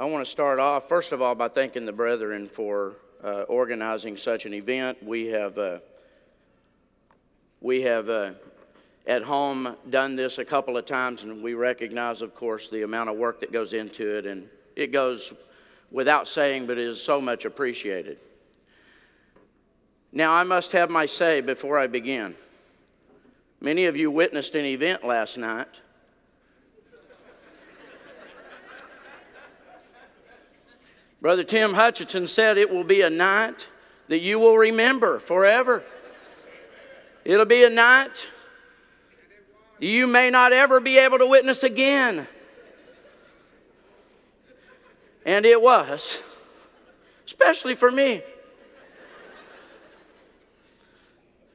I want to start off, first of all, by thanking the brethren for uh, organizing such an event. We have, uh, we have uh, at home done this a couple of times, and we recognize, of course, the amount of work that goes into it, and it goes without saying, but it is so much appreciated. Now, I must have my say before I begin. Many of you witnessed an event last night. Brother Tim Hutchinson said it will be a night that you will remember forever. It'll be a night you may not ever be able to witness again. And it was, especially for me.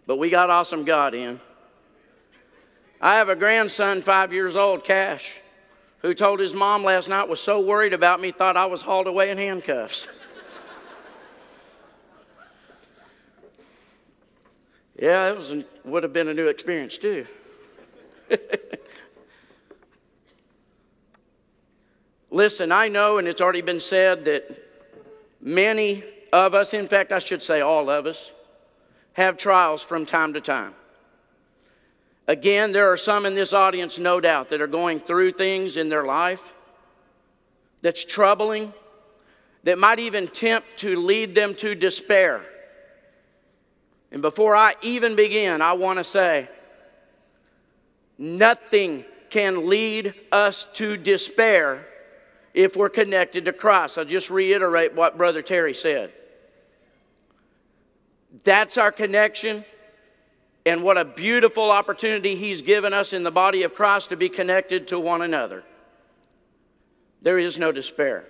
But we got awesome God in. I have a grandson, five years old, Cash, who told his mom last night was so worried about me, thought I was hauled away in handcuffs. yeah, it was, would have been a new experience too. Listen, I know, and it's already been said, that many of us, in fact, I should say all of us, have trials from time to time. Again, there are some in this audience, no doubt, that are going through things in their life that's troubling, that might even tempt to lead them to despair. And before I even begin, I want to say nothing can lead us to despair if we're connected to Christ. I'll just reiterate what Brother Terry said. That's our connection. And what a beautiful opportunity He's given us in the body of Christ to be connected to one another. There is no despair.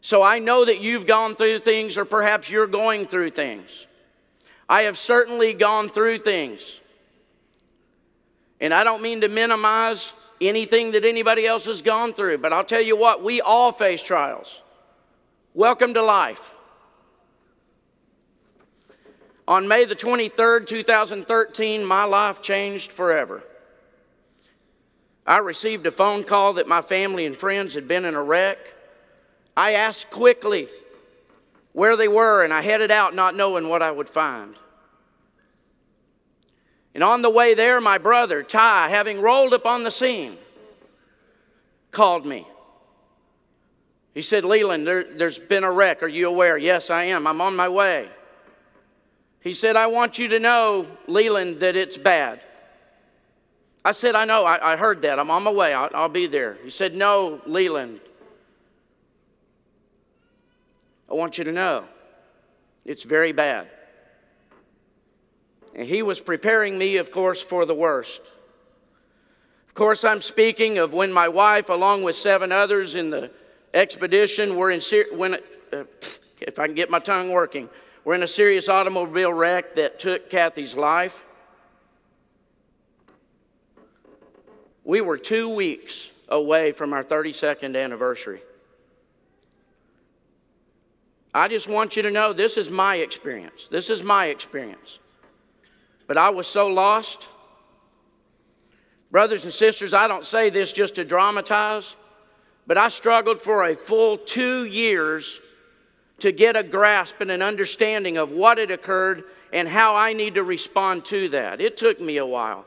So I know that you've gone through things, or perhaps you're going through things. I have certainly gone through things. And I don't mean to minimize anything that anybody else has gone through, but I'll tell you what, we all face trials. Welcome to life. On May the 23rd, 2013, my life changed forever. I received a phone call that my family and friends had been in a wreck. I asked quickly where they were, and I headed out not knowing what I would find. And on the way there, my brother, Ty, having rolled up on the scene, called me. He said, Leland, there, has been a wreck. Are you aware? Yes, I am. I'm on my way. He said, I want you to know, Leland, that it's bad. I said, I know, I, I heard that. I'm on my way, I'll, I'll be there. He said, No, Leland. I want you to know it's very bad. And he was preparing me, of course, for the worst. Of course, I'm speaking of when my wife, along with seven others in the expedition, were in, when, uh, if I can get my tongue working, we're in a serious automobile wreck that took Kathy's life. We were two weeks away from our 32nd anniversary. I just want you to know this is my experience. This is my experience. But I was so lost. Brothers and sisters, I don't say this just to dramatize, but I struggled for a full two years to get a grasp and an understanding of what had occurred and how I need to respond to that. It took me a while.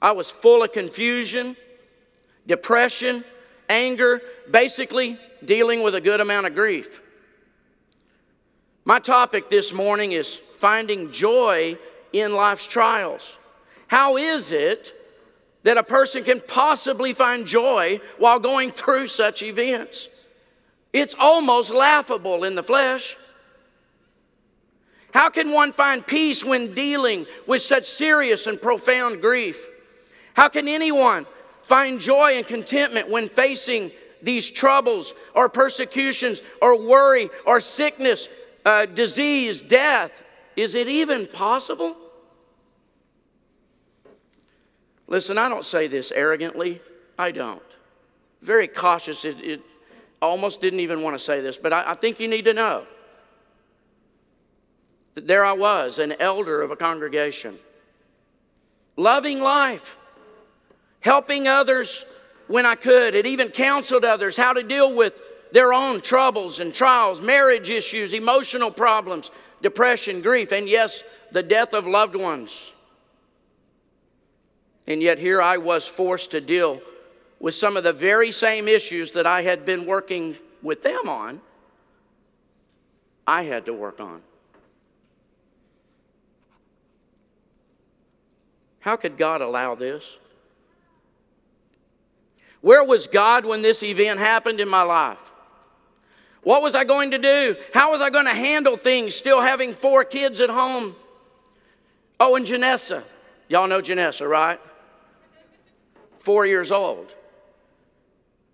I was full of confusion, depression, anger, basically dealing with a good amount of grief. My topic this morning is finding joy in life's trials. How is it that a person can possibly find joy while going through such events? It's almost laughable in the flesh. How can one find peace when dealing with such serious and profound grief? How can anyone find joy and contentment when facing these troubles or persecutions or worry or sickness, uh, disease, death? Is it even possible? Listen, I don't say this arrogantly. I don't. Very cautious. It, it, almost didn't even want to say this, but I, I think you need to know that there I was, an elder of a congregation, loving life, helping others when I could. It even counseled others how to deal with their own troubles and trials, marriage issues, emotional problems, depression, grief, and yes, the death of loved ones. And yet, here I was forced to deal with some of the very same issues that I had been working with them on, I had to work on. How could God allow this? Where was God when this event happened in my life? What was I going to do? How was I going to handle things still having four kids at home? Oh, and Janessa. Y'all know Janessa, right? Four years old.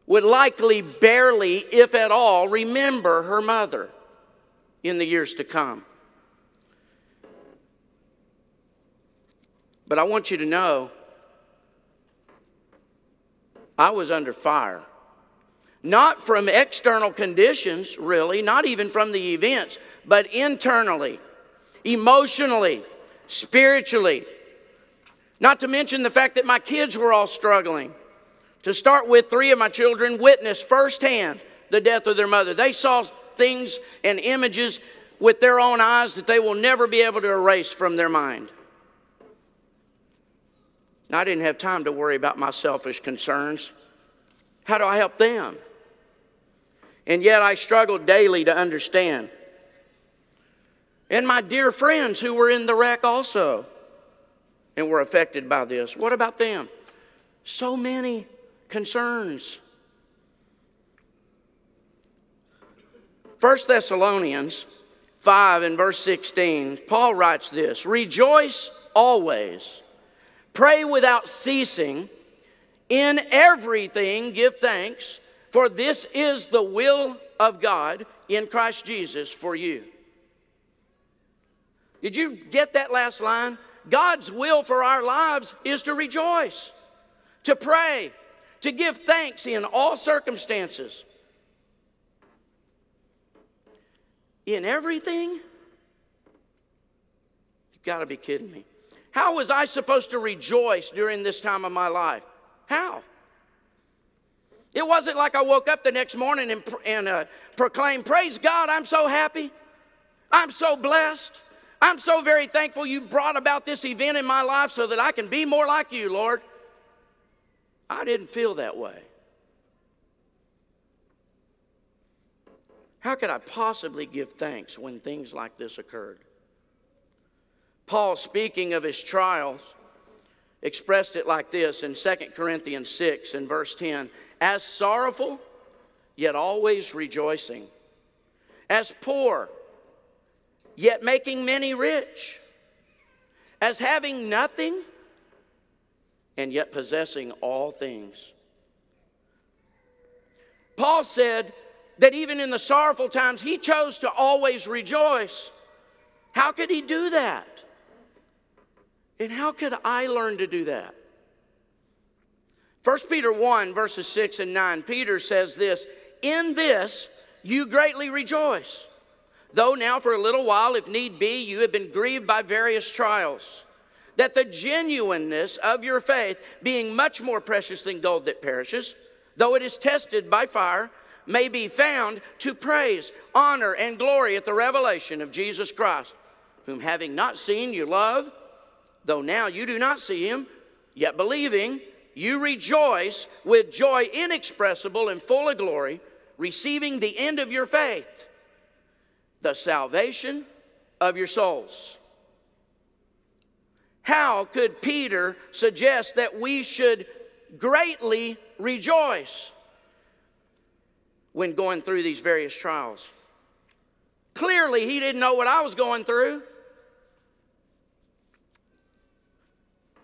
Would likely barely, if at all, remember her mother in the years to come. But I want you to know I was under fire. Not from external conditions, really, not even from the events, but internally, emotionally, spiritually. Not to mention the fact that my kids were all struggling. To start with, three of my children witnessed firsthand the death of their mother. They saw things and images with their own eyes that they will never be able to erase from their mind. I didn't have time to worry about my selfish concerns. How do I help them? And yet I struggled daily to understand. And my dear friends who were in the wreck also and were affected by this. What about them? So many concerns. 1 Thessalonians 5 and verse 16, Paul writes this Rejoice always Pray without ceasing. In everything, give thanks, for this is the will of God in Christ Jesus for you. Did you get that last line? God's will for our lives is to rejoice, to pray, to give thanks in all circumstances. In everything? You've got to be kidding me. How was I supposed to rejoice during this time of my life? How? It wasn't like I woke up the next morning and, and uh, proclaimed, Praise God, I'm so happy. I'm so blessed. I'm so very thankful you brought about this event in my life so that I can be more like you, Lord. I didn't feel that way. How could I possibly give thanks when things like this occurred? Paul, speaking of his trials, expressed it like this in 2 Corinthians 6 and verse 10 as sorrowful, yet always rejoicing, as poor, yet making many rich, as having nothing, and yet possessing all things. Paul said that even in the sorrowful times, he chose to always rejoice. How could he do that? And how could I learn to do that? 1 Peter 1, verses 6 and 9, Peter says this In this you greatly rejoice, though now for a little while, if need be, you have been grieved by various trials, that the genuineness of your faith, being much more precious than gold that perishes, though it is tested by fire, may be found to praise, honor, and glory at the revelation of Jesus Christ, whom having not seen you love though now you do not see him, yet believing, you rejoice with joy inexpressible and full of glory, receiving the end of your faith, the salvation of your souls. How could Peter suggest that we should greatly rejoice when going through these various trials? Clearly, he didn't know what I was going through.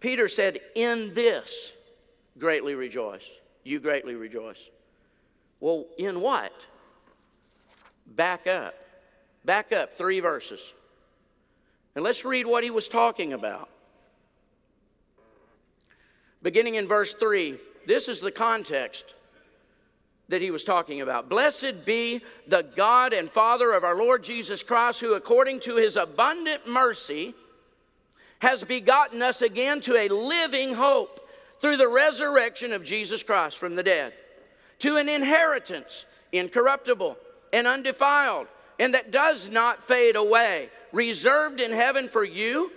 Peter said, In this greatly rejoice. You greatly rejoice. Well, in what? Back up. Back up three verses. And let's read what he was talking about. Beginning in verse 3, this is the context that he was talking about. Blessed be the God and Father of our Lord Jesus Christ, who according to his abundant mercy, has begotten us again to a living hope through the resurrection of Jesus Christ from the dead, to an inheritance incorruptible and undefiled, and that does not fade away, reserved in heaven for you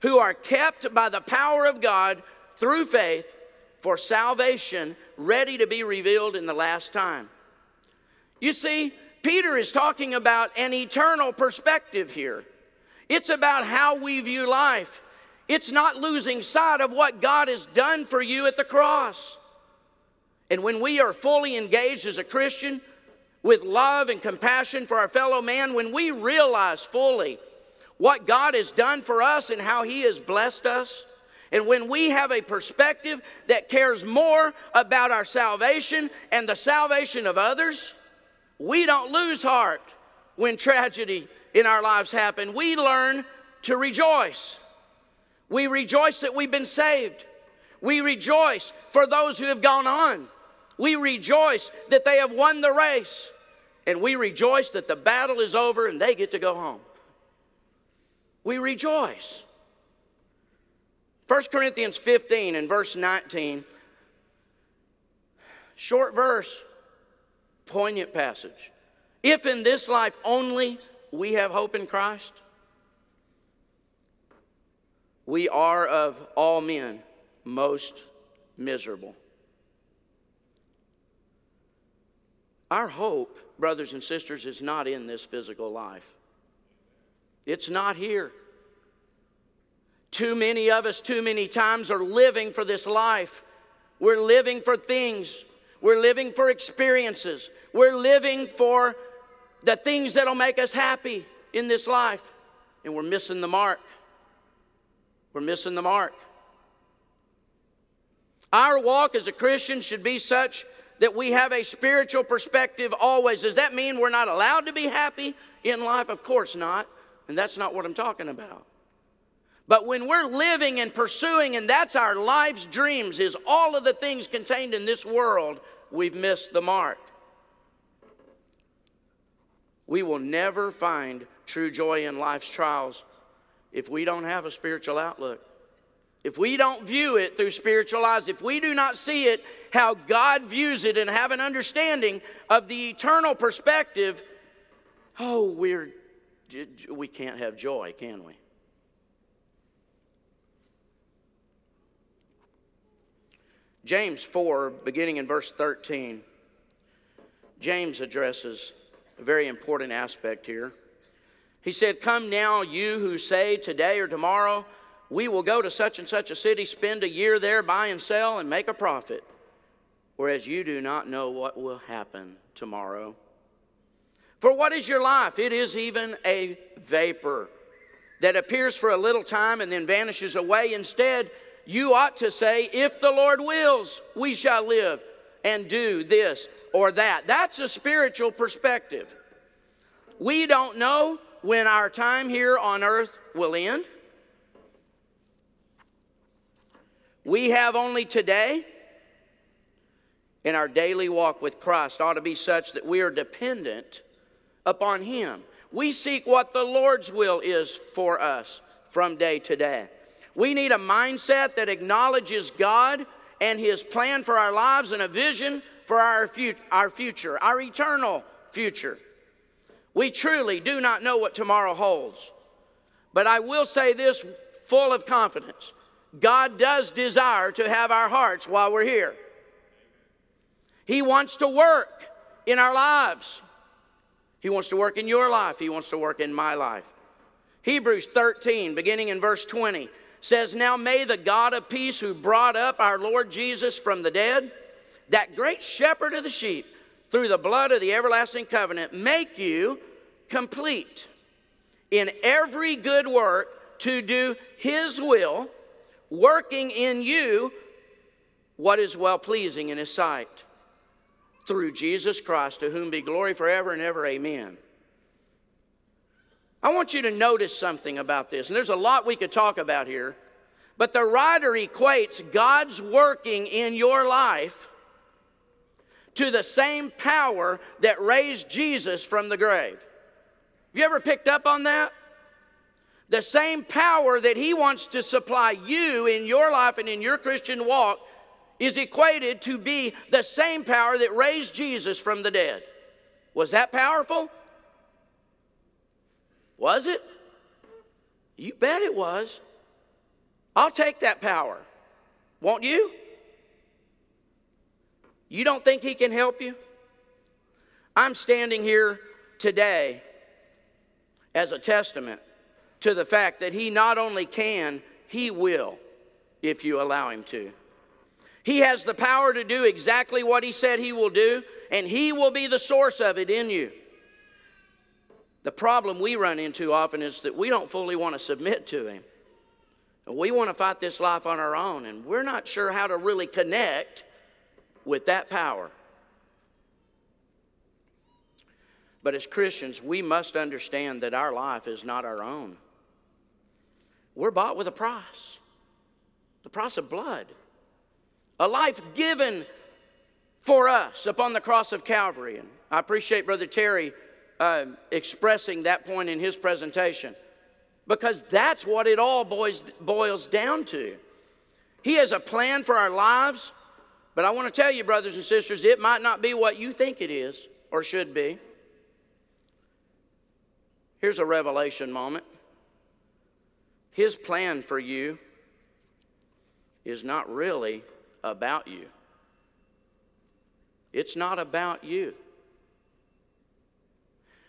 who are kept by the power of God through faith for salvation, ready to be revealed in the last time. You see, Peter is talking about an eternal perspective here. It's about how we view life. It's not losing sight of what God has done for you at the cross. And when we are fully engaged as a Christian with love and compassion for our fellow man, when we realize fully what God has done for us and how He has blessed us. And when we have a perspective that cares more about our salvation and the salvation of others, we don't lose heart when tragedy in our lives happen. We learn to rejoice. We rejoice that we've been saved. We rejoice for those who have gone on. We rejoice that they have won the race. And we rejoice that the battle is over and they get to go home we rejoice. 1 Corinthians 15 and verse 19, short verse, poignant passage. If in this life only we have hope in Christ, we are of all men most miserable. Our hope, brothers and sisters, is not in this physical life. It's not here. Too many of us, too many times, are living for this life. We're living for things. We're living for experiences. We're living for the things that'll make us happy in this life. And we're missing the mark. We're missing the mark. Our walk as a Christian should be such that we have a spiritual perspective always. Does that mean we're not allowed to be happy in life? Of course not. And that's not what I'm talking about. But when we're living and pursuing, and that's our life's dreams, is all of the things contained in this world, we've missed the mark. We will never find true joy in life's trials if we don't have a spiritual outlook. If we don't view it through spiritual eyes, if we do not see it how God views it and have an understanding of the eternal perspective, oh, we're we can't have joy, can we? James 4, beginning in verse 13, James addresses a very important aspect here. He said, Come now, you who say today or tomorrow, we will go to such and such a city, spend a year there, buy and sell, and make a profit. Whereas you do not know what will happen tomorrow. For what is your life? It is even a vapor that appears for a little time and then vanishes away. Instead, you ought to say, If the Lord wills, we shall live and do this or that. That's a spiritual perspective. We don't know when our time here on earth will end. We have only today, and our daily walk with Christ ought to be such that we are dependent upon Him. We seek what the Lord's will is for us from day to day. We need a mindset that acknowledges God and His plan for our lives and a vision for our, fu- our future, our eternal future. We truly do not know what tomorrow holds. But I will say this full of confidence God does desire to have our hearts while we're here. He wants to work in our lives. He wants to work in your life, He wants to work in my life. Hebrews 13, beginning in verse 20, says, Now may the God of peace, who brought up our Lord Jesus from the dead, that great shepherd of the sheep, through the blood of the everlasting covenant, make you complete in every good work to do His will, working in you what is well pleasing in His sight through Jesus Christ, to whom be glory forever and ever. Amen. I want you to notice something about this, and there's a lot we could talk about here, but the writer equates God's working in your life to the same power that raised Jesus from the grave. Have you ever picked up on that? The same power that He wants to supply you in your life and in your Christian walk is equated to be the same power that raised Jesus from the dead. Was that powerful? Was it? You bet it was. I'll take that power. Won't you? You don't think He can help you? I'm standing here today as a testament to the fact that He not only can, He will if you allow Him to. He has the power to do exactly what He said He will do, and He will be the source of it in you. The problem we run into often is that we don't fully want to submit to Him. We want to fight this life on our own, and we're not sure how to really connect with that power. But as Christians, we must understand that our life is not our own. We're bought with a price the price of blood, a life given for us upon the cross of Calvary. And I appreciate Brother Terry uh, expressing that point in his presentation because that's what it all boils, boils down to. He has a plan for our lives, but I want to tell you, brothers and sisters, it might not be what you think it is or should be. Here's a revelation moment. His plan for you is not really about you. It's not about you.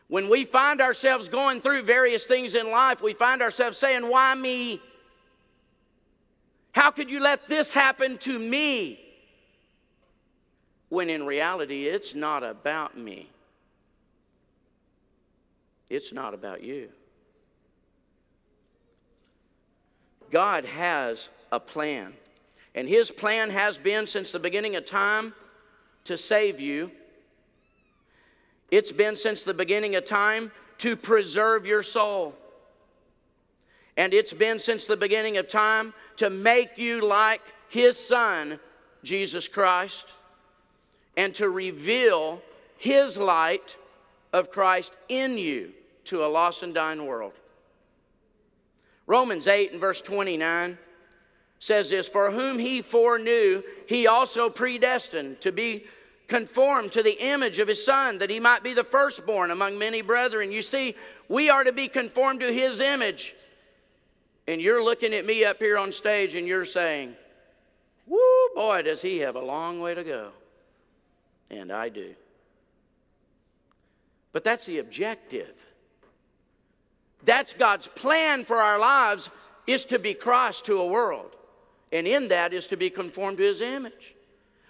When we find ourselves going through various things in life, we find ourselves saying, Why me? How could you let this happen to me? When in reality, it's not about me, it's not about you. God has a plan, and His plan has been since the beginning of time to save you it's been since the beginning of time to preserve your soul. And it's been since the beginning of time to make you like His Son, Jesus Christ, and to reveal His light of Christ in you to a lost and dying world. Romans 8 and verse 29 says this For whom He foreknew, He also predestined to be conformed to the image of his son, that he might be the firstborn among many brethren. You see, we are to be conformed to his image. And you're looking at me up here on stage and you're saying, Woo, boy, does he have a long way to go. And I do. But that's the objective. That's God's plan for our lives is to be Christ to a world. And in that is to be conformed to his image.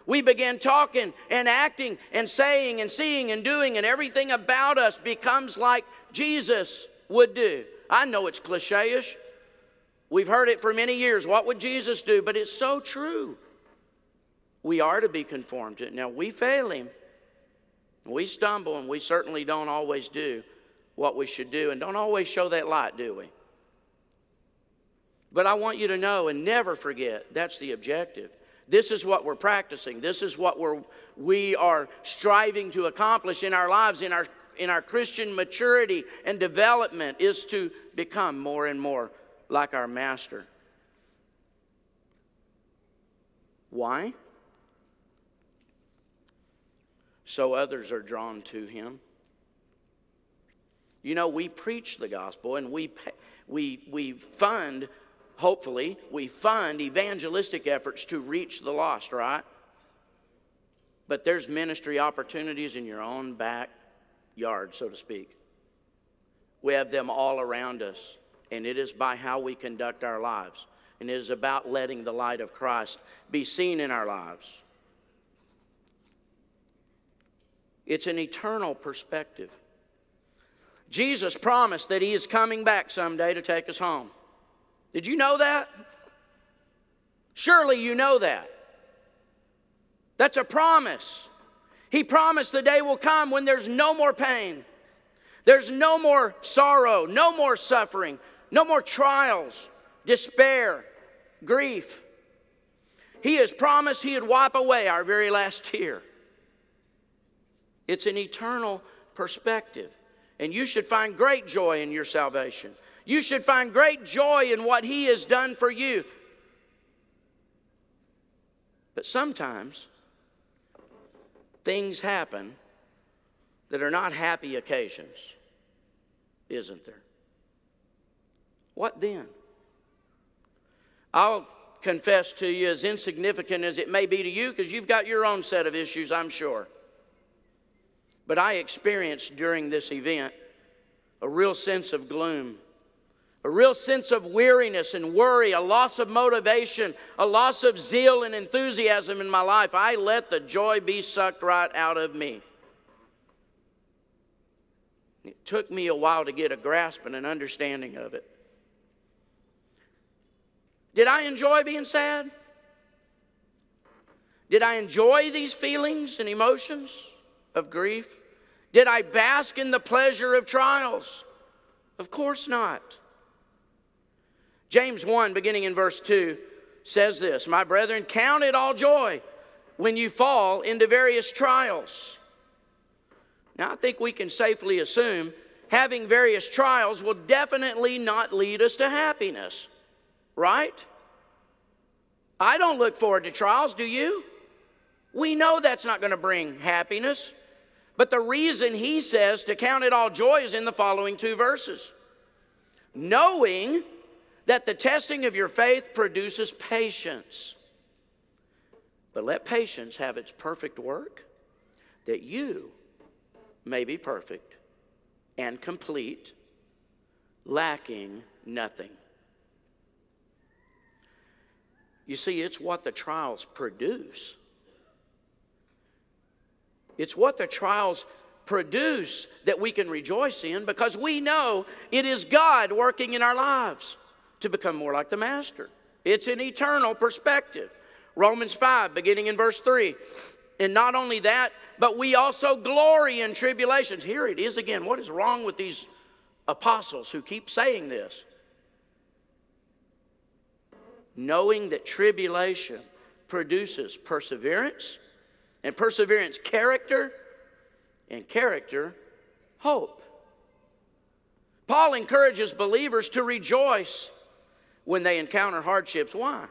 We begin talking and acting and saying and seeing and doing, and everything about us becomes like Jesus would do. I know it's cliche ish. We've heard it for many years. What would Jesus do? But it's so true. We are to be conformed to it. Now, we fail Him. We stumble, and we certainly don't always do what we should do, and don't always show that light, do we? But I want you to know and never forget that's the objective. This is what we're practicing. This is what we're, we are striving to accomplish in our lives, in our, in our Christian maturity and development, is to become more and more like our Master. Why? So others are drawn to Him. You know, we preach the gospel and we, we, we fund hopefully, we fund evangelistic efforts to reach the lost, right? But there's ministry opportunities in your own backyard, so to speak. We have them all around us, and it is by how we conduct our lives. And it is about letting the light of Christ be seen in our lives. It's an eternal perspective. Jesus promised that He is coming back someday to take us home. Did you know that? Surely you know that. That's a promise. He promised the day will come when there's no more pain, there's no more sorrow, no more suffering, no more trials, despair, grief. He has promised He would wipe away our very last tear. It's an eternal perspective, and you should find great joy in your salvation. You should find great joy in what He has done for you. But sometimes things happen that are not happy occasions, isn't there? What then? I'll confess to you, as insignificant as it may be to you, because you've got your own set of issues, I'm sure. But I experienced during this event a real sense of gloom, a real sense of weariness and worry, a loss of motivation, a loss of zeal and enthusiasm in my life. I let the joy be sucked right out of me. It took me a while to get a grasp and an understanding of it. Did I enjoy being sad? Did I enjoy these feelings and emotions of grief? Did I bask in the pleasure of trials? Of course not. James 1, beginning in verse 2, says this My brethren, count it all joy when you fall into various trials. Now, I think we can safely assume having various trials will definitely not lead us to happiness, right? I don't look forward to trials, do you? We know that's not going to bring happiness. But the reason he says to count it all joy is in the following two verses. Knowing that the testing of your faith produces patience. But let patience have its perfect work, that you may be perfect and complete, lacking nothing. You see, it's what the trials produce it's what the trials produce that we can rejoice in because we know it is God working in our lives to become more like the Master. It's an eternal perspective. Romans 5, beginning in verse 3. And not only that, but we also glory in tribulations. Here it is again. What is wrong with these apostles who keep saying this? Knowing that tribulation produces perseverance and perseverance, character, and character, hope. Paul encourages believers to rejoice when they encounter hardships. Why?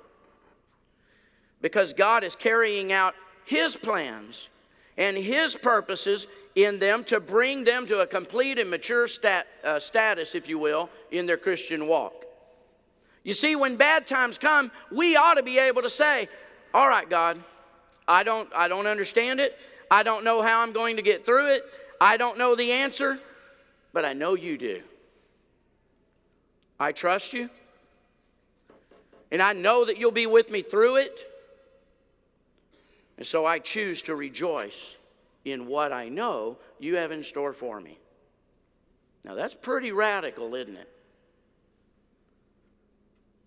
Because God is carrying out His plans and His purposes in them to bring them to a complete and mature stat, uh, status, if you will, in their Christian walk. You see, when bad times come, we ought to be able to say, All right, God, I don't, I don't understand it. I don't know how I'm going to get through it. I don't know the answer, but I know you do. I trust you. And I know that you'll be with me through it. And so I choose to rejoice in what I know you have in store for me. Now that's pretty radical, isn't it?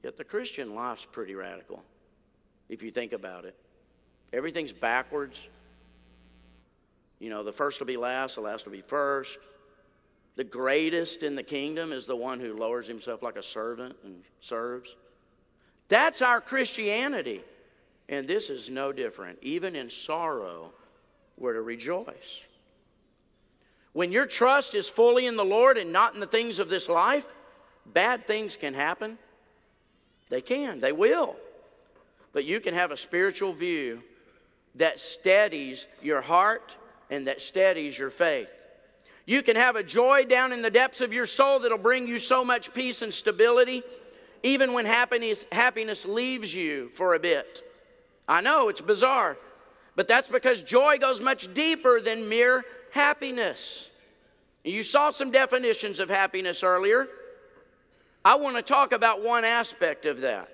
Yet the Christian life's pretty radical, if you think about it. Everything's backwards. You know, the first will be last, the last will be first. The greatest in the kingdom is the one who lowers himself like a servant and serves. That's our Christianity. And this is no different. Even in sorrow, we're to rejoice. When your trust is fully in the Lord and not in the things of this life, bad things can happen. They can, they will. But you can have a spiritual view that steadies your heart and that steadies your faith. You can have a joy down in the depths of your soul that'll bring you so much peace and stability, even when happiness, happiness leaves you for a bit. I know it's bizarre, but that's because joy goes much deeper than mere happiness. You saw some definitions of happiness earlier. I want to talk about one aspect of that.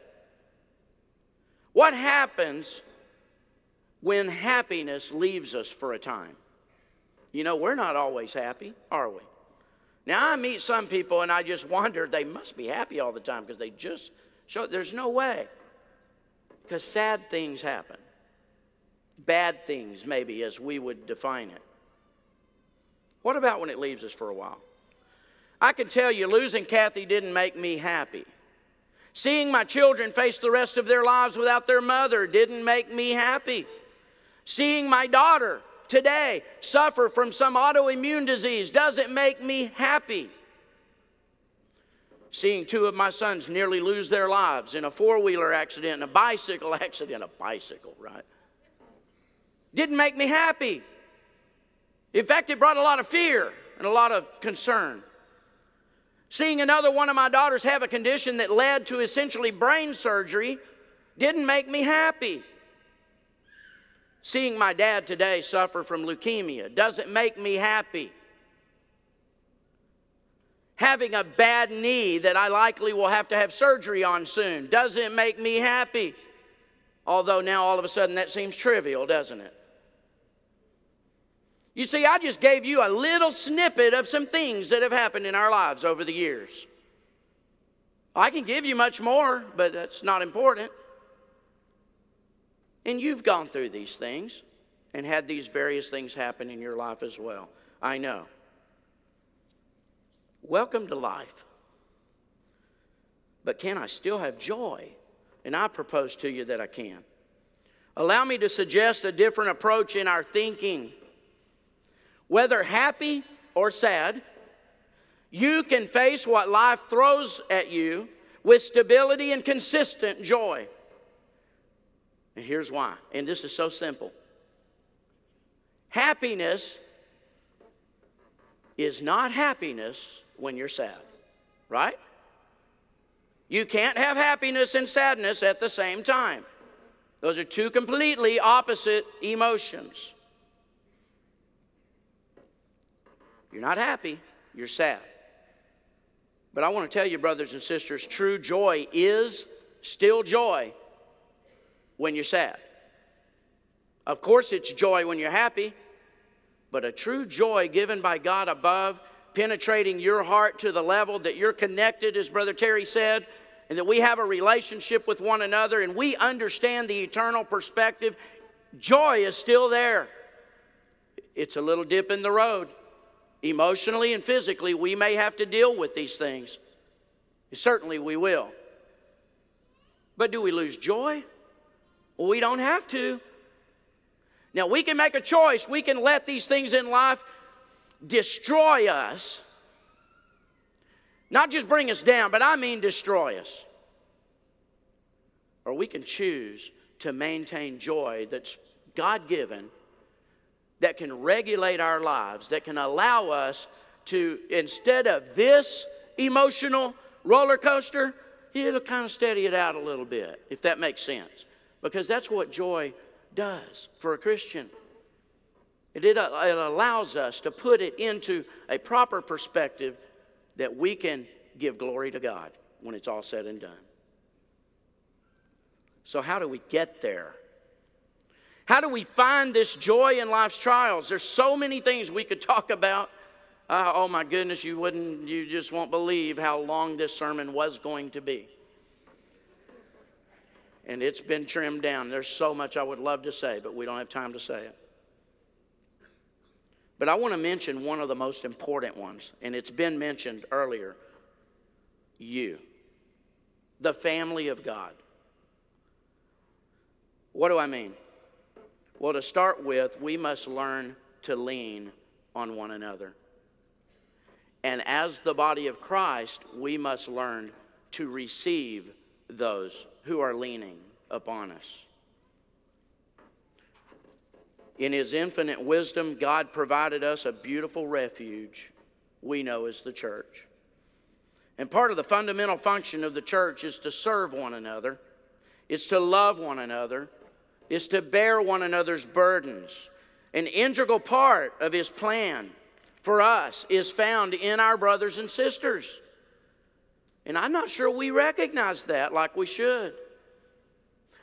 What happens when happiness leaves us for a time. You know, we're not always happy, are we? Now, I meet some people and I just wonder, they must be happy all the time because they just show, there's no way. Because sad things happen. Bad things, maybe, as we would define it. What about when it leaves us for a while? I can tell you, losing Kathy didn't make me happy. Seeing my children face the rest of their lives without their mother didn't make me happy. Seeing my daughter today suffer from some autoimmune disease doesn't make me happy. seeing two of my sons nearly lose their lives in a four wheeler accident and a bicycle accident. A bicycle, right? Didn't make me happy. In fact, it brought a lot of fear and a lot of concern. Seeing another one of my daughters have a condition that led to essentially brain surgery didn't make me happy. Seeing my dad today suffer from leukemia doesn't make me happy having a bad knee that I likely will have to have surgery on soon doesn't make me happy. Although now all of a sudden that seems trivial, doesn't it? You see, I just gave you a little snippet of some things that have happened in our lives over the years. I can give you much more, but that's not important. And you've gone through these things and had these various things happen in your life as well. I know. Welcome to life. But can I still have joy? And I propose to you that I can. Allow me to suggest a different approach in our thinking. Whether happy or sad, you can face what life throws at you with stability and consistent joy. And here's why, and this is so simple happiness is not happiness when you're sad, right? You can't have happiness and sadness at the same time. Those are two completely opposite emotions. You're not happy, you're sad. But I want to tell you, brothers and sisters, true joy is still joy when you're sad. Of course, it's joy when you're happy, but a true joy given by God above penetrating your heart to the level that you're connected, as Brother Terry said, and that we have a relationship with one another and we understand the eternal perspective, joy is still there. It's a little dip in the road. Emotionally and physically, we may have to deal with these things. Certainly, we will. But do we lose joy? We don't have to. Now, we can make a choice. We can let these things in life destroy us. Not just bring us down, but I mean destroy us. Or we can choose to maintain joy that's God given, that can regulate our lives, that can allow us to, instead of this emotional roller coaster, it'll kind of steady it out a little bit, if that makes sense. Because that's what joy does for a Christian. It, it, it allows us to put it into a proper perspective that we can give glory to God when it's all said and done. So, how do we get there? How do we find this joy in life's trials? There's so many things we could talk about. Uh, oh my goodness, you wouldn't, you just won't believe how long this sermon was going to be. And it's been trimmed down. There's so much I would love to say, but we don't have time to say it. But I want to mention one of the most important ones, and it's been mentioned earlier you, the family of God. What do I mean? Well, to start with, we must learn to lean on one another. And as the body of Christ, we must learn to receive those who are leaning upon us. In His infinite wisdom, God provided us a beautiful refuge we know as the church. And part of the fundamental function of the church is to serve one another, it's to love one another, it's to bear one another's burdens. An integral part of His plan for us is found in our brothers and sisters. And I'm not sure we recognize that like we should.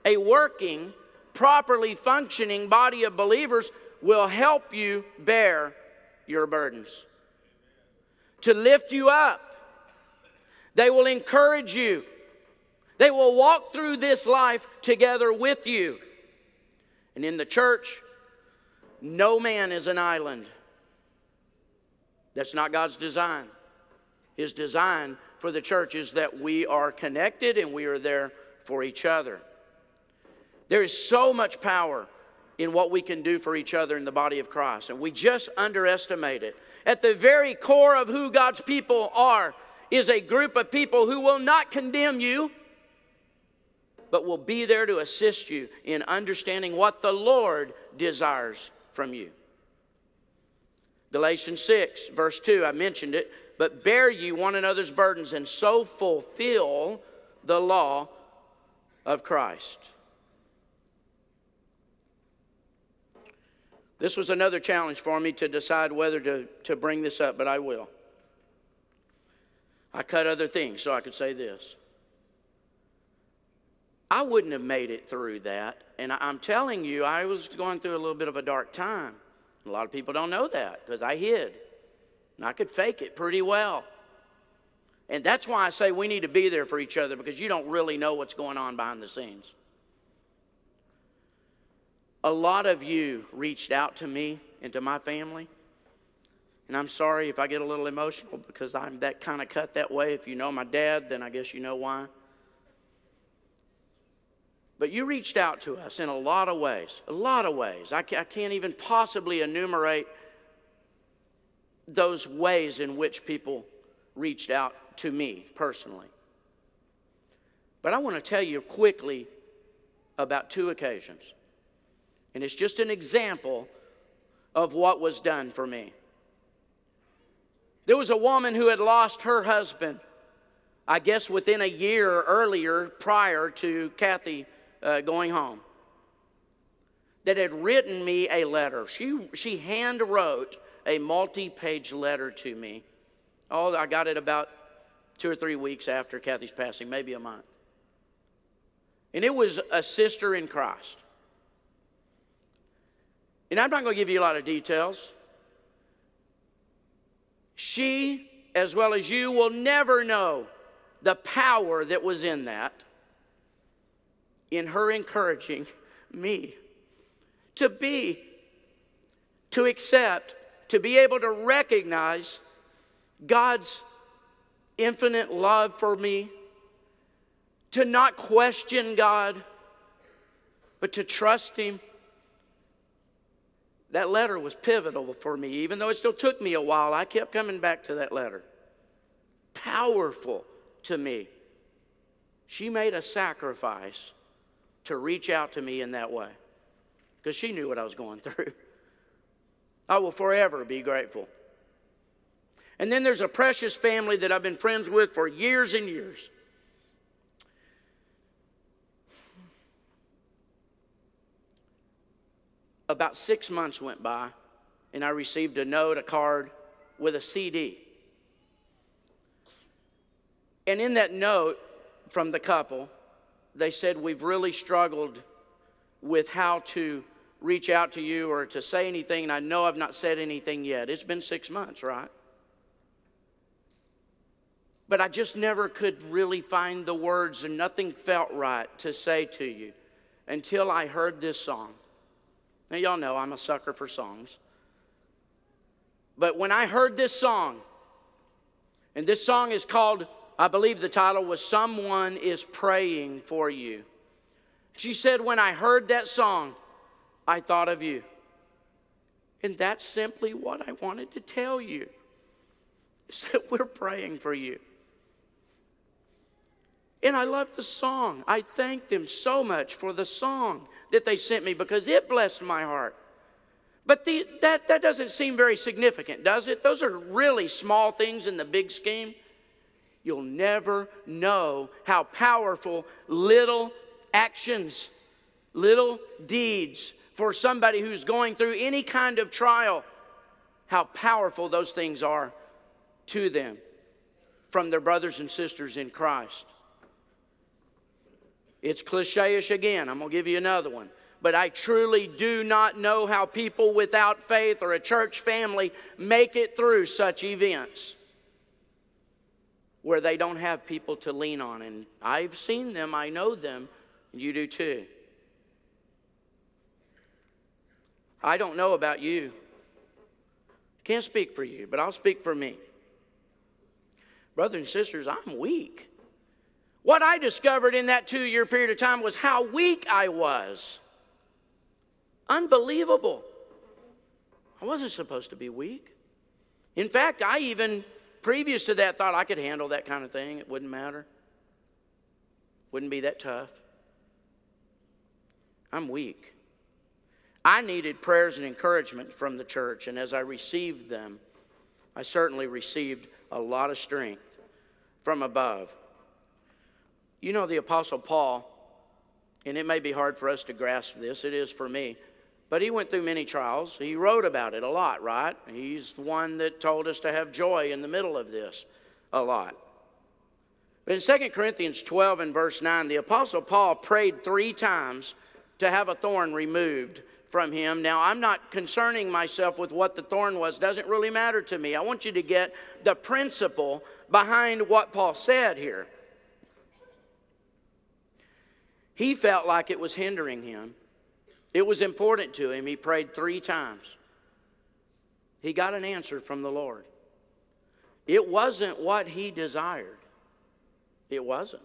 A working, properly functioning body of believers will help you bear your burdens, to lift you up. They will encourage you. They will walk through this life together with you. And in the church, no man is an island. That's not God's design. His designed for the church is that we are connected and we are there for each other. There is so much power in what we can do for each other in the body of Christ, and we just underestimate it. At the very core of who God's people are is a group of people who will not condemn you, but will be there to assist you in understanding what the Lord desires from you. Galatians 6, verse 2, I mentioned it, but bear ye one another's burdens and so fulfill the law of Christ. This was another challenge for me to decide whether to, to bring this up, but I will. I cut other things so I could say this. I wouldn't have made it through that. And I'm telling you, I was going through a little bit of a dark time. A lot of people don't know that because I hid. And I could fake it pretty well. And that's why I say we need to be there for each other because you don't really know what's going on behind the scenes. A lot of you reached out to me and to my family. And I'm sorry if I get a little emotional because I'm that kind of cut that way. If you know my dad, then I guess you know why. But you reached out to us in a lot of ways, a lot of ways. I can't even possibly enumerate those ways in which people reached out to me personally. But I want to tell you quickly about two occasions. And it's just an example of what was done for me. There was a woman who had lost her husband, I guess within a year earlier prior to Kathy uh, going home, that had written me a letter. She, she hand wrote a multi page letter to me. Oh, I got it about two or three weeks after Kathy's passing, maybe a month. And it was a sister in Christ. And I'm not going to give you a lot of details. She, as well as you, will never know the power that was in that, in her encouraging me to be, to accept, to be able to recognize God's infinite love for me, to not question God, but to trust Him that letter was pivotal for me. Even though it still took me a while, I kept coming back to that letter. Powerful to me. She made a sacrifice to reach out to me in that way because she knew what I was going through. I will forever be grateful. And then there's a precious family that I've been friends with for years and years. about six months went by, and I received a note, a card with a CD. And in that note from the couple, they said, We've really struggled with how to reach out to you or to say anything, and I know I've not said anything yet. It's been six months, right? But I just never could really find the words, and nothing felt right to say to you until I heard this song. Now, y'all know I'm a sucker for songs. But when I heard this song, and this song is called, I believe the title was Someone is Praying for You. She said, When I heard that song, I thought of you. And that's simply what I wanted to tell you is that we're praying for you. And I love the song. I thank them so much for the song that they sent me because it blessed my heart. But the, that, that doesn't seem very significant, does it? Those are really small things in the big scheme. You'll never know how powerful little actions, little deeds for somebody who's going through any kind of trial, how powerful those things are to them from their brothers and sisters in Christ. It's cliche ish again. I'm going to give you another one. But I truly do not know how people without faith or a church family make it through such events where they don't have people to lean on. And I've seen them, I know them, and you do too. I don't know about you. Can't speak for you, but I'll speak for me. Brothers and sisters, I'm weak. What I discovered in that two year period of time was how weak I was. Unbelievable. I wasn't supposed to be weak. In fact, I even previous to that, thought I could handle that kind of thing. It wouldn't matter, wouldn't be that tough. I'm weak. I needed prayers and encouragement from the church, and as I received them, I certainly received a lot of strength from above. You know, the Apostle Paul, and it may be hard for us to grasp this, it is for me, but he went through many trials. He wrote about it a lot, right? He's the one that told us to have joy in the middle of this a lot. But in 2 Corinthians 12 and verse 9, the Apostle Paul prayed three times to have a thorn removed from him. Now, I'm not concerning myself with what the thorn was, doesn't really matter to me. I want you to get the principle behind what Paul said here. He felt like it was hindering him. It was important to him. He prayed three times. He got an answer from the Lord. It wasn't what he desired. It wasn't.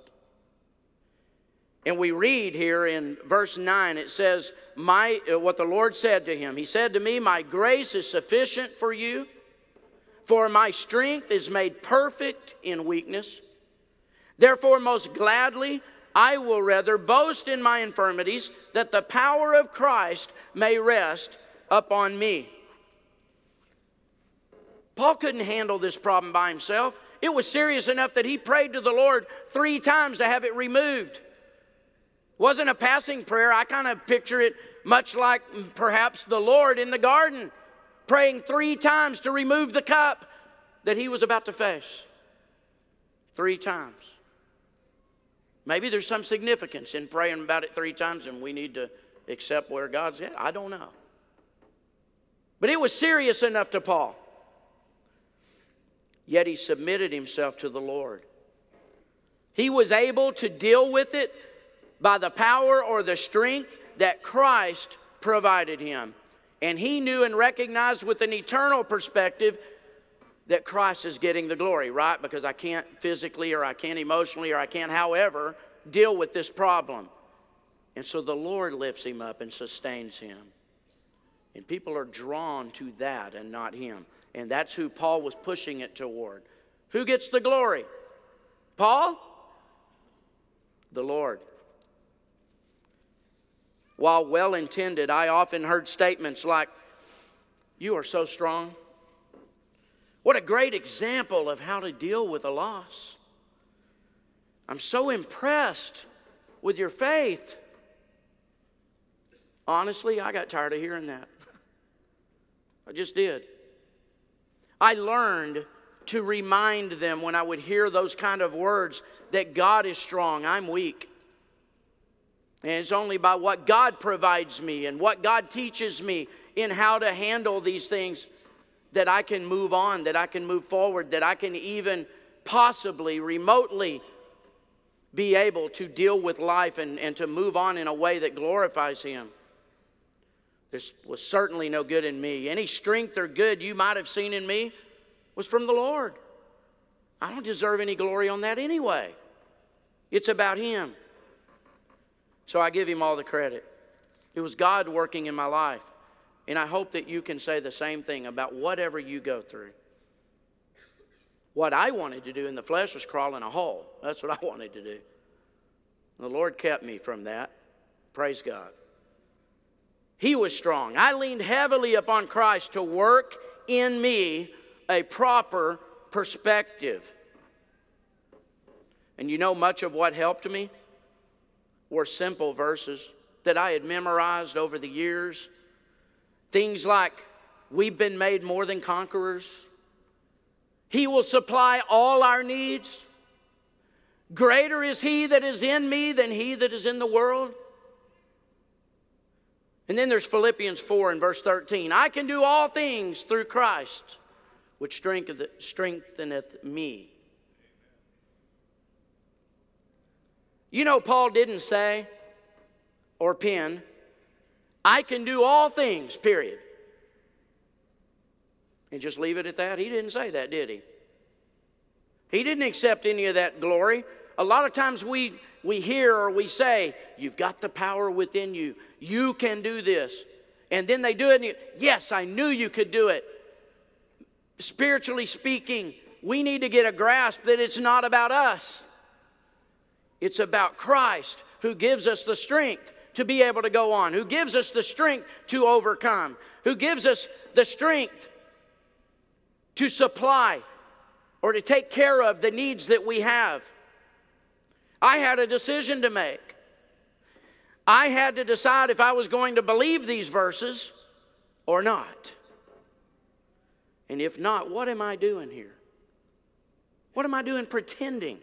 And we read here in verse 9, it says, my, uh, what the Lord said to him. He said to me, My grace is sufficient for you, for my strength is made perfect in weakness. Therefore, most gladly, I will rather boast in my infirmities, that the power of Christ may rest upon me. Paul couldn't handle this problem by himself. It was serious enough that he prayed to the Lord three times to have it removed. Wasn't a passing prayer. I kind of picture it much like perhaps the Lord in the garden praying three times to remove the cup that he was about to face. Three times. Maybe there's some significance in praying about it three times and we need to accept where God's at. I don't know. But it was serious enough to Paul. Yet he submitted himself to the Lord. He was able to deal with it by the power or the strength that Christ provided him. And he knew and recognized with an eternal perspective that Christ is getting the glory, right? Because I can't physically or I can't emotionally or I can't, however, deal with this problem. And so the Lord lifts him up and sustains him. And people are drawn to that and not him. And that's who Paul was pushing it toward. Who gets the glory? Paul? The Lord. While well intended, I often heard statements like, You are so strong. What a great example of how to deal with a loss. I'm so impressed with your faith. Honestly, I got tired of hearing that. I just did. I learned to remind them when I would hear those kind of words that God is strong, I'm weak. And it's only by what God provides me and what God teaches me in how to handle these things that I can move on, that I can move forward, that I can even possibly remotely be able to deal with life and, and to move on in a way that glorifies Him. There was certainly no good in me. Any strength or good you might have seen in me was from the Lord. I don't deserve any glory on that anyway. It's about Him. So I give him all the credit. It was God working in my life. And I hope that you can say the same thing about whatever you go through. What I wanted to do in the flesh was crawl in a hole. That's what I wanted to do. The Lord kept me from that. Praise God. He was strong. I leaned heavily upon Christ to work in me a proper perspective. And you know much of what helped me? Were simple verses that I had memorized over the years. Things like, We've been made more than conquerors. He will supply all our needs. Greater is He that is in me than He that is in the world. And then there's Philippians 4 and verse 13. I can do all things through Christ, which strengtheneth me. You know, Paul didn't say or pen, I can do all things, period. And just leave it at that. He didn't say that, did he? He didn't accept any of that glory. A lot of times we, we hear or we say, You've got the power within you. You can do this. And then they do it, and you, yes, I knew you could do it. Spiritually speaking, we need to get a grasp that it's not about us. It's about Christ who gives us the strength to be able to go on, who gives us the strength to overcome, who gives us the strength to supply or to take care of the needs that we have. I had a decision to make. I had to decide if I was going to believe these verses or not. And if not, what am I doing here? What am I doing pretending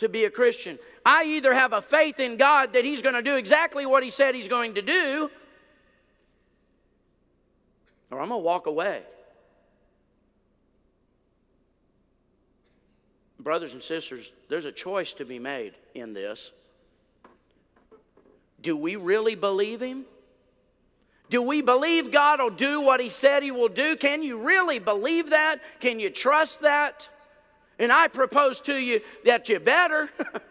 to be a Christian? I either have a faith in God that He's going to do exactly what He said He's going to do, or I'm going to walk away. Brothers and sisters, there's a choice to be made in this. Do we really believe Him? Do we believe God will do what He said He will do? Can you really believe that? Can you trust that? And I propose to you that you better.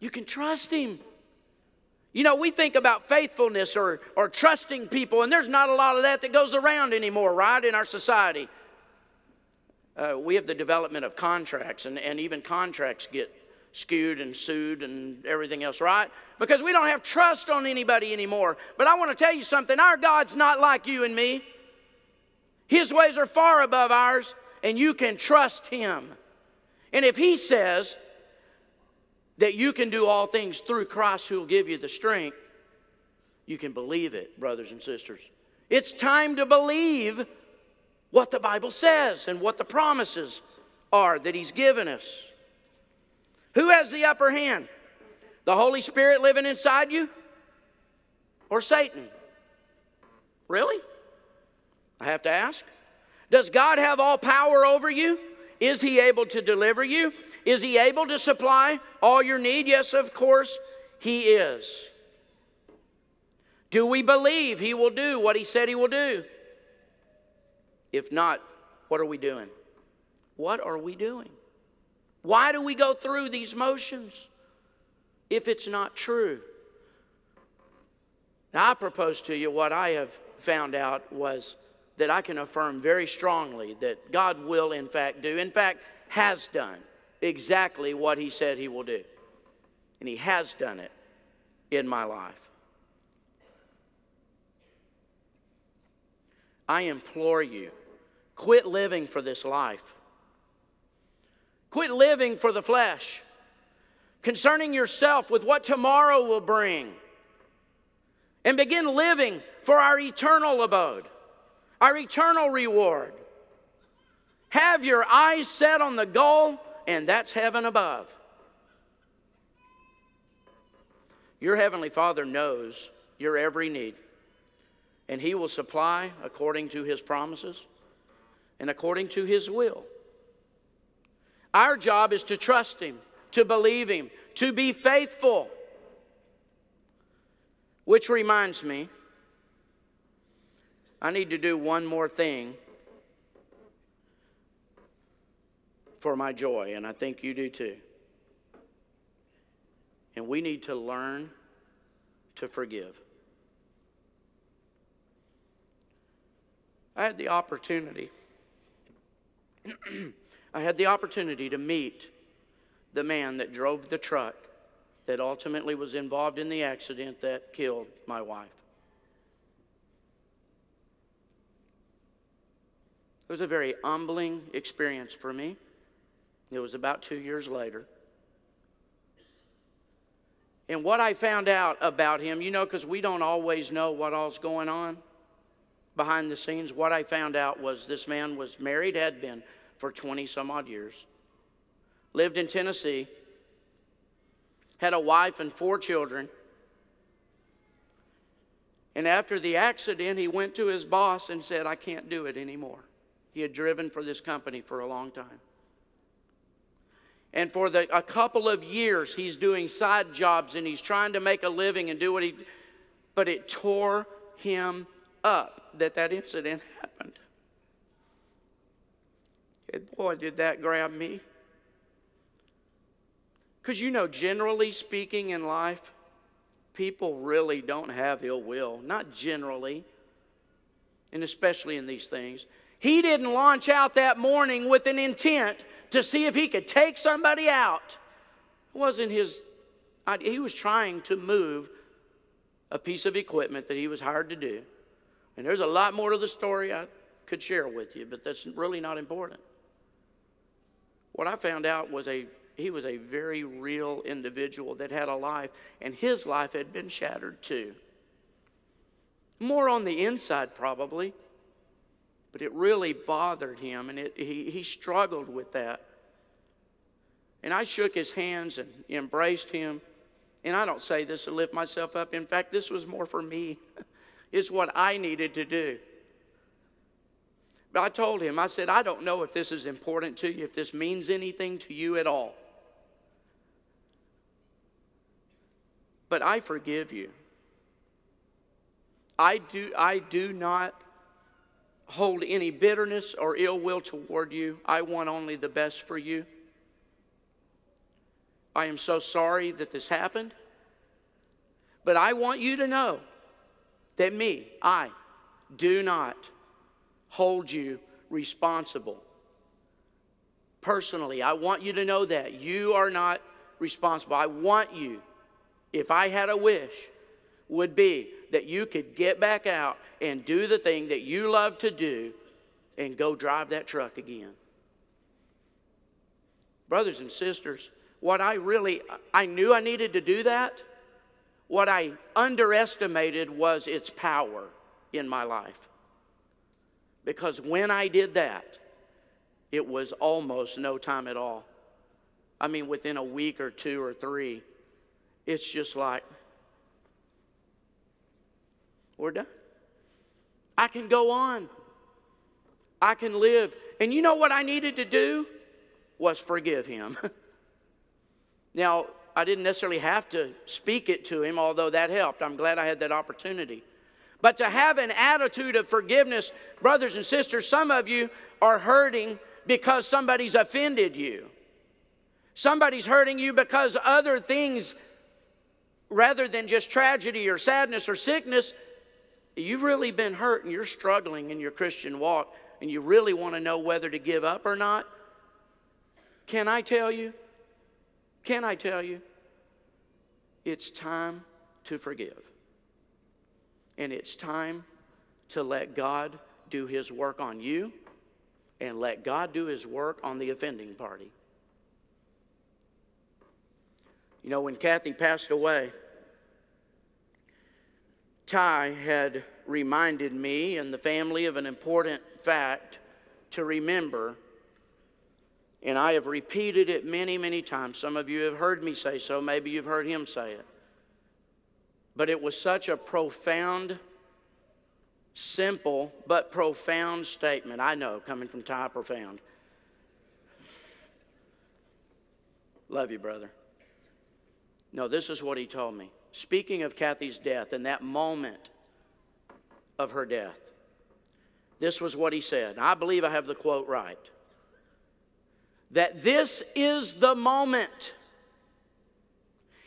you can trust Him. You know, we think about faithfulness or, or trusting people, and there's not a lot of that that goes around anymore, right, in our society. Uh, we have the development of contracts, and, and even contracts get skewed and sued and everything else, right? Because we don't have trust on anybody anymore. But I want to tell you something our God's not like you and me. His ways are far above ours, and you can trust Him. And if He says that you can do all things through Christ who will give you the strength, you can believe it, brothers and sisters. It's time to believe what the Bible says and what the promises are that He's given us. Who has the upper hand? The Holy Spirit living inside you or Satan? Really? I have to ask. Does God have all power over you? Is He able to deliver you? Is He able to supply all your need? Yes, of course, He is. Do we believe He will do what He said He will do? If not, what are we doing? What are we doing? Why do we go through these motions if it's not true? Now, I propose to you what I have found out was that I can affirm very strongly that God will, in fact, do, in fact, has done exactly what He said He will do. And He has done it in my life. I implore you, quit living for this life. Quit living for the flesh, concerning yourself with what tomorrow will bring, and begin living for our eternal abode, our eternal reward. Have your eyes set on the goal, and that's heaven above. Your Heavenly Father knows your every need, and He will supply according to His promises and according to His will. Our job is to trust Him, to believe Him, to be faithful. Which reminds me, I need to do one more thing for my joy, and I think you do too. And we need to learn to forgive. I had the opportunity I had the opportunity to meet the man that drove the truck that ultimately was involved in the accident that killed my wife. It was a very humbling experience for me. It was about two years later. And what I found out about him, you know, because we don't always know what all's going on behind the scenes, what I found out was this man was married, had been for 20 some odd years, lived in Tennessee, had a wife and four children. And after the accident, he went to his boss and said, I can't do it anymore. He had driven for this company for a long time. And for the, a couple of years, he's doing side jobs and he's trying to make a living and do what he, but it tore him up that that incident happened. And boy, did that grab me. Because you know, generally speaking in life, people really don't have ill will. Not generally, and especially in these things. He didn't launch out that morning with an intent to see if he could take somebody out. It wasn't his idea. He was trying to move a piece of equipment that he was hired to do. And there's a lot more to the story I could share with you, but that's really not important. What I found out was a he was a very real individual that had a life, and his life had been shattered too. More on the inside, probably, but it really bothered him, and it, he, he struggled with that. And I shook his hands and embraced him. And I don't say this to lift myself up. In fact, this was more for me. it's what I needed to do. But I told him, I said, I don't know if this is important to you, if this means anything to you at all. But I forgive you. I do, I do not hold any bitterness or ill will toward you. I want only the best for you. I am so sorry that this happened. But I want you to know that me, I, do not hold you responsible. Personally, I want you to know that you are not responsible. I want you, if I had a wish, would be that you could get back out and do the thing that you love to do and go drive that truck again. Brothers and sisters, what I really I knew I needed to do that. What I underestimated was its power in my life. Because when I did that, it was almost no time at all. I mean, within a week or two or three, it's just like, we're done. I can go on. I can live. And you know what I needed to do? Was forgive him. now, I didn't necessarily have to speak it to him, although that helped. I'm glad I had that opportunity. But to have an attitude of forgiveness, brothers and sisters, some of you are hurting because somebody's offended you. Somebody's hurting you because other things, rather than just tragedy or sadness or sickness, you've really been hurt and you're struggling in your Christian walk and you really want to know whether to give up or not. Can I tell you? Can I tell you? It's time to forgive. And it's time to let God do His work on you and let God do His work on the offending party. You know, when Kathy passed away, Ty had reminded me and the family of an important fact to remember. And I have repeated it many, many times. Some of you have heard me say so. Maybe you've heard him say it. But it was such a profound, simple, but profound statement. I know, coming from Ty, profound. Love you, brother. No, this is what he told me. Speaking of Kathy's death and that moment of her death, this was what he said. I believe I have the quote right. That this is the moment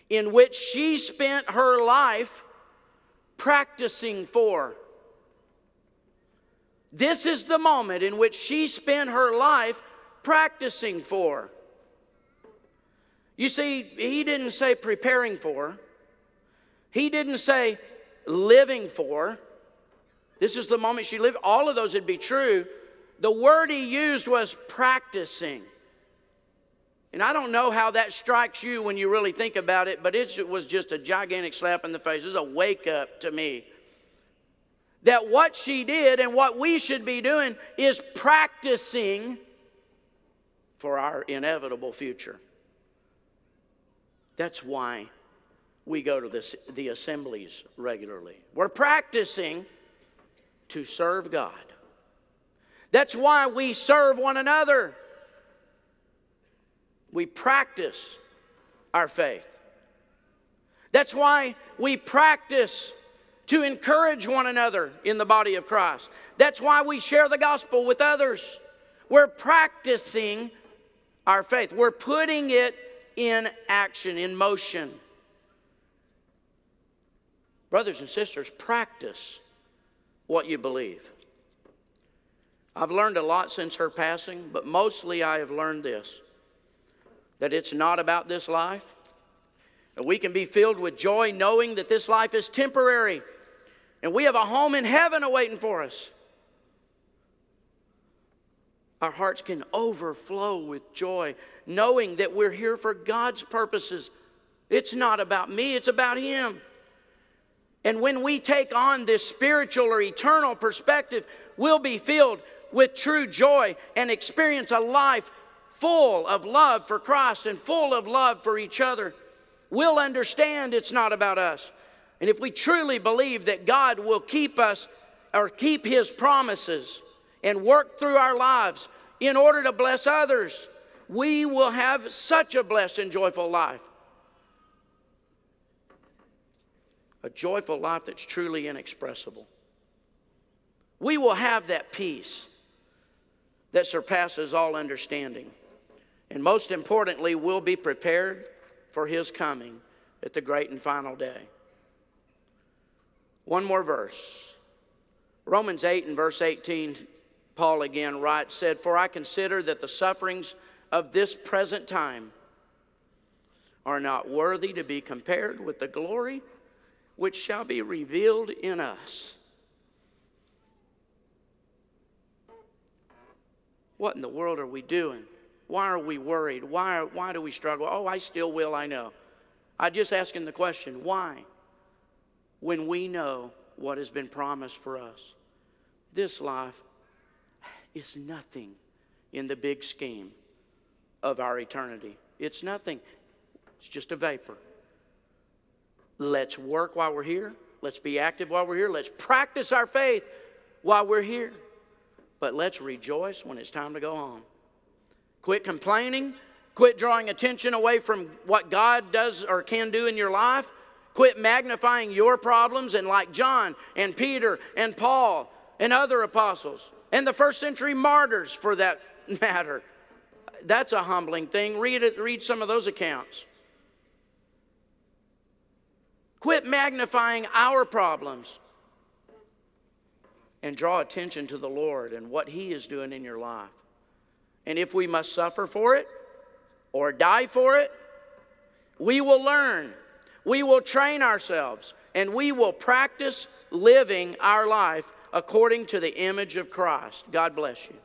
in which she spent her life practicing for. This is the moment in which she spent her life practicing for. You see, he didn't say preparing for, he didn't say living for. This is the moment she lived. All of those would be true. The word he used was practicing. And I don't know how that strikes you when you really think about it, but it was just a gigantic slap in the face. It was a wake up to me. That what she did and what we should be doing is practicing for our inevitable future. That's why we go to this, the assemblies regularly. We're practicing to serve God. That's why we serve one another. We practice our faith. That's why we practice to encourage one another in the body of Christ. That's why we share the gospel with others. We're practicing our faith, we're putting it in action, in motion. Brothers and sisters, practice what you believe. I've learned a lot since her passing, but mostly I have learned this that it's not about this life. That we can be filled with joy knowing that this life is temporary and we have a home in heaven awaiting for us. Our hearts can overflow with joy knowing that we're here for God's purposes. It's not about me, it's about Him. And when we take on this spiritual or eternal perspective, we'll be filled with true joy and experience a life full of love for Christ and full of love for each other. We'll understand it's not about us. And if we truly believe that God will keep us or keep His promises and work through our lives in order to bless others, we will have such a blessed and joyful life. A joyful life that's truly inexpressible. We will have that peace that surpasses all understanding. And most importantly, we'll be prepared for His coming at the great and final day. One more verse. Romans 8 and verse 18, Paul again writes, said, For I consider that the sufferings of this present time are not worthy to be compared with the glory which shall be revealed in us. What in the world are we doing? Why are we worried? Why, why do we struggle? Oh, I still will, I know. I just asking the question, why? When we know what has been promised for us. This life is nothing in the big scheme of our eternity. It's nothing, it's just a vapor. Let's work while we're here. Let's be active while we're here. Let's practice our faith while we're here. But let's rejoice when it's time to go home. Quit complaining. Quit drawing attention away from what God does or can do in your life. Quit magnifying your problems and, like John and Peter and Paul and other apostles and the first century martyrs for that matter. That's a humbling thing. Read it, read some of those accounts. Quit magnifying our problems and draw attention to the Lord and what He is doing in your life. And if we must suffer for it or die for it, we will learn, we will train ourselves, and we will practice living our life according to the image of Christ. God bless you.